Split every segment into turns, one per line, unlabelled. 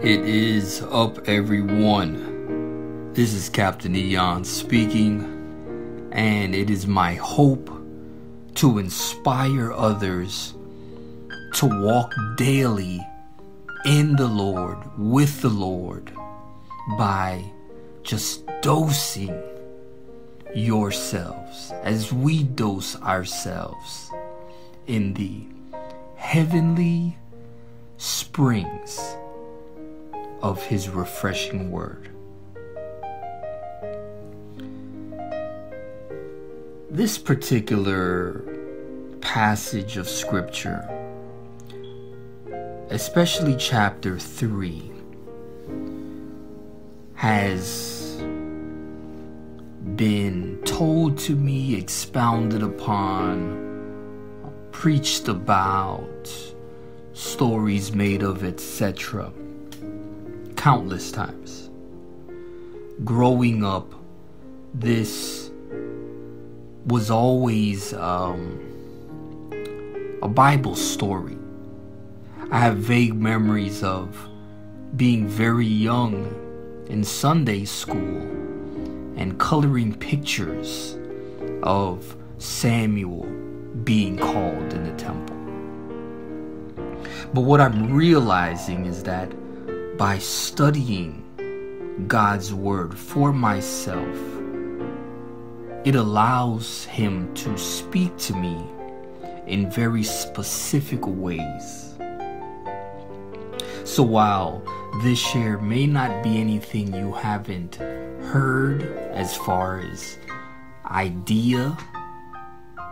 It is up, everyone. This is KaPtEon speaking, and it is my hope to inspire others to walk daily in the Lord, with the Lord, by just dosing yourselves as we dose ourselves in the heavenly springs of His refreshing word. This particular passage of Scripture, especially chapter 3, has been told to me, expounded upon, preached about, stories made of, etc countless times. Growing up, this was always um, a Bible story. I have vague memories of being very young in Sunday school and coloring pictures of Samuel being called in the temple. But what I'm realizing is that by studying God's Word for myself, it allows Him to speak to me in very specific ways. So while this share may not be anything you haven't heard as far as idea,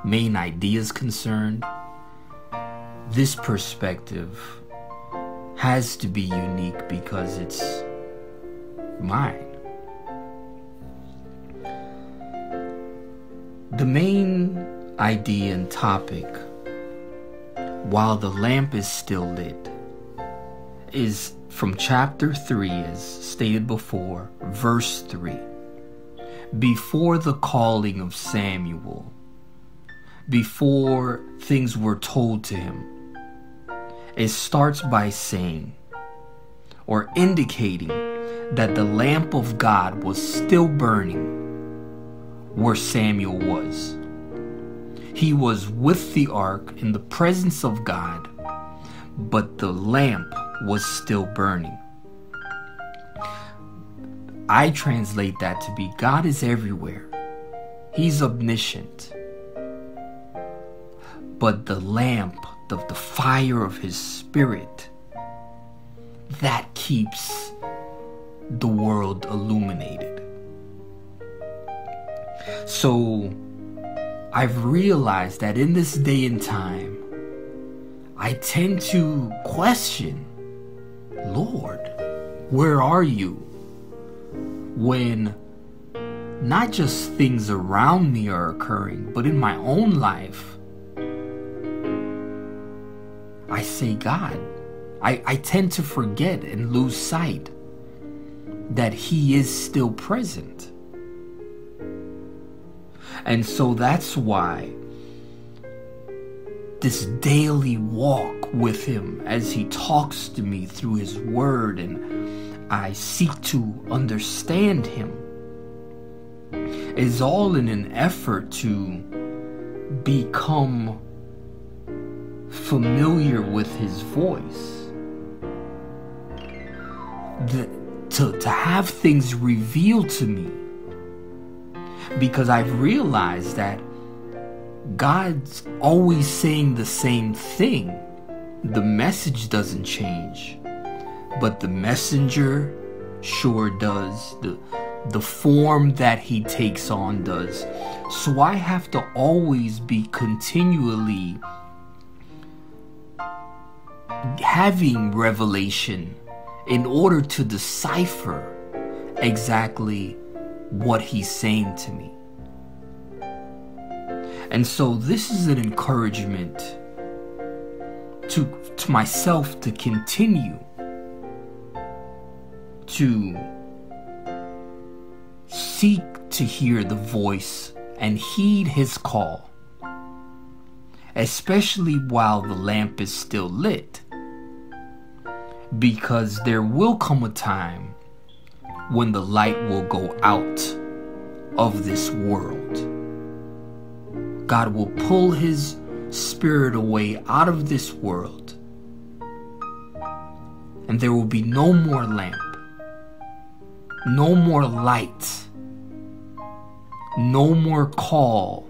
main ideas concerned, this perspective has to be unique because it's mine. The main idea and topic, while the lamp is still lit, is from chapter 3, as stated before, verse 3. Before the calling of Samuel, before things were told to him, it starts by saying or indicating that the lamp of God was still burning where Samuel was. He was with the ark in the presence of God, but the lamp was still burning. I translate that to be God is everywhere. He's omniscient. But the lamp the, the fire of his spirit that keeps the world illuminated. So I've realized that in this day and time, I tend to question, Lord, where are you? When not just things around me are occurring, but in my own life, I say God. I, I tend to forget and lose sight that He is still present. And so that's why this daily walk with Him as He talks to me through His Word and I seek to understand Him is all in an effort to become familiar with his voice. The, to, to have things revealed to me. Because I've realized that God's always saying the same thing. The message doesn't change, but the messenger sure does. The, the form that he takes on does. So I have to always be continually having revelation in order to decipher exactly what he's saying to me. And so this is an encouragement to, to myself to continue to seek to hear the voice and heed his call, especially while the lamp is still lit because there will come a time when the light will go out of this world. God will pull his spirit away out of this world, and there will be no more lamp, no more light, no more call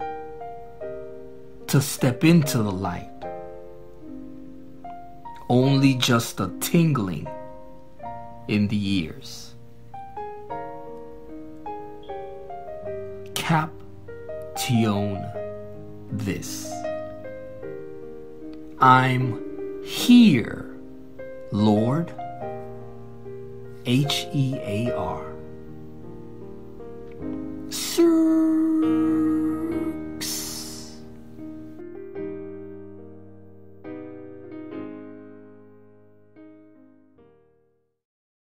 to step into the light. Only just a tingling in the ears. KaPtEon this. I'm here, Lord. H E A R.